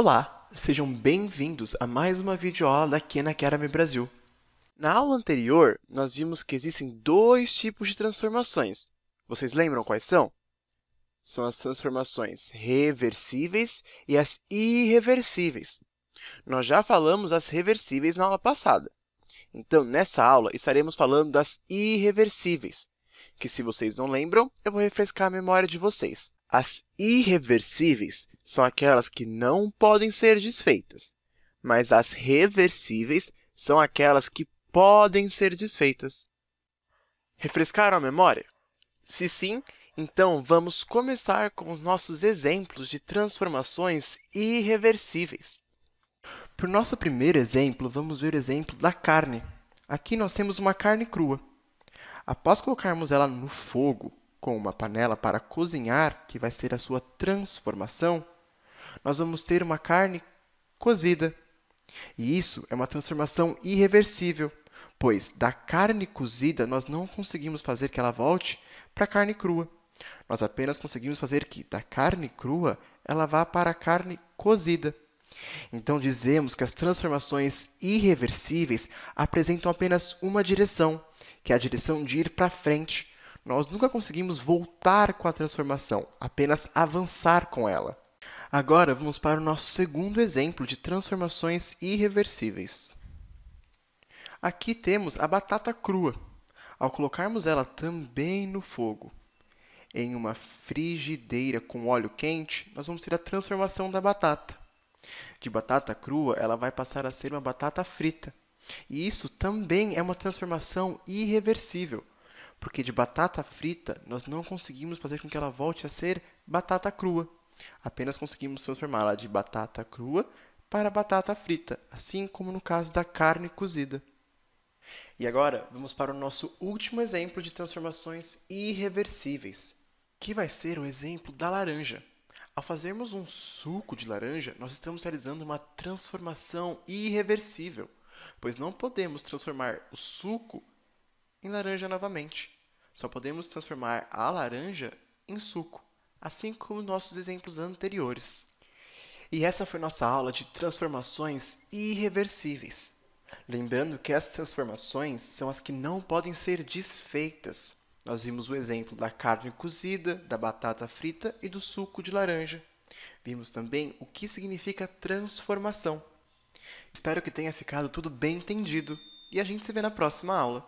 Olá, sejam bem-vindos a mais uma videoaula da Khan Academy Brasil. Na aula anterior, nós vimos que existem dois tipos de transformações. Vocês lembram quais são? São as transformações reversíveis e as irreversíveis. Nós já falamos das reversíveis na aula passada. Então, nessa aula, estaremos falando das irreversíveis, que, se vocês não lembram, eu vou refrescar a memória de vocês. As irreversíveis são aquelas que não podem ser desfeitas, mas as reversíveis são aquelas que podem ser desfeitas. Refrescaram a memória? Se sim, então vamos começar com os nossos exemplos de transformações irreversíveis. Para o nosso primeiro exemplo, vamos ver o exemplo da carne. Aqui nós temos uma carne crua. Após colocarmos ela no fogo com uma panela para cozinhar, que vai ser a sua transformação, nós vamos ter uma carne cozida. E isso é uma transformação irreversível, pois da carne cozida nós não conseguimos fazer que ela volte para a carne crua. Nós apenas conseguimos fazer que da carne crua ela vá para a carne cozida. Então, dizemos que as transformações irreversíveis apresentam apenas uma direção, que é a direção de ir para frente. Nós nunca conseguimos voltar com a transformação, apenas avançar com ela. Agora, vamos para o nosso segundo exemplo de transformações irreversíveis. Aqui temos a batata crua. Ao colocarmos ela também no fogo, em uma frigideira com óleo quente, nós vamos ter a transformação da batata de batata crua, ela vai passar a ser uma batata frita. E isso também é uma transformação irreversível, porque de batata frita nós não conseguimos fazer com que ela volte a ser batata crua. Apenas conseguimos transformá-la de batata crua para batata frita, assim como no caso da carne cozida. E agora, vamos para o nosso último exemplo de transformações irreversíveis, que vai ser o exemplo da laranja. Ao fazermos um suco de laranja, nós estamos realizando uma transformação irreversível, pois não podemos transformar o suco em laranja novamente. Só podemos transformar a laranja em suco, assim como nossos exemplos anteriores. E essa foi nossa aula de transformações irreversíveis. Lembrando que as transformações são as que não podem ser desfeitas, nós vimos o exemplo da carne cozida, da batata frita e do suco de laranja. Vimos também o que significa transformação. Espero que tenha ficado tudo bem entendido e a gente se vê na próxima aula.